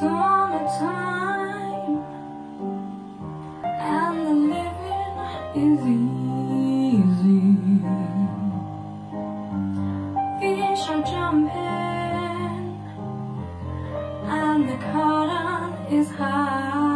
summertime and the living is easy. Fish are jumping and the cotton is high.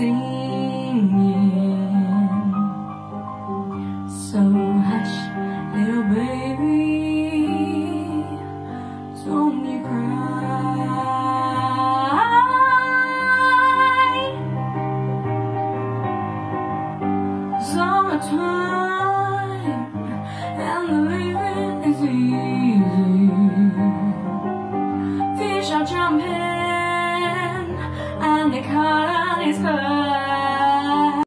So hush, little baby, don't you cry. And living is easy. Fish are jumping the color is purple.